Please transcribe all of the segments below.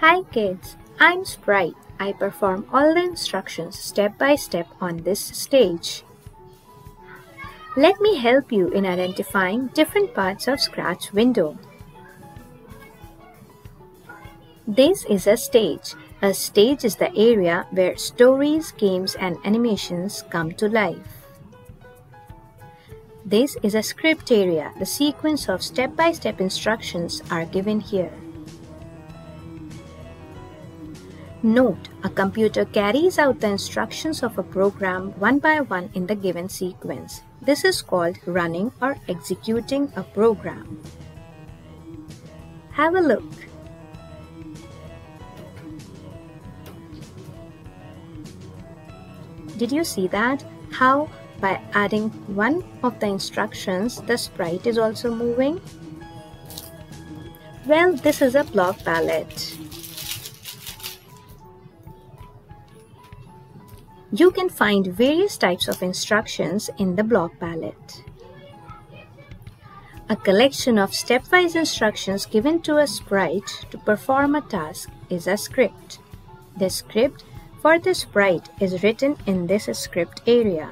Hi kids, I'm Sprite. I perform all the instructions step by step on this stage. Let me help you in identifying different parts of Scratch window. This is a stage. A stage is the area where stories, games and animations come to life. This is a script area. The sequence of step-by-step -step instructions are given here. Note, a computer carries out the instructions of a program one by one in the given sequence. This is called running or executing a program. Have a look. Did you see that? How by adding one of the instructions, the sprite is also moving? Well, this is a block palette. You can find various types of instructions in the block palette. A collection of stepwise instructions given to a sprite to perform a task is a script. The script for the sprite is written in this script area.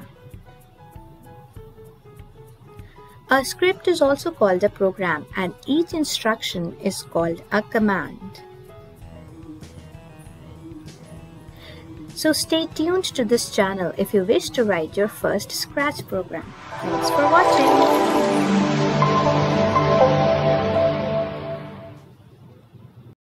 A script is also called a program and each instruction is called a command. So stay tuned to this channel if you wish to write your first Scratch program. Thanks for watching.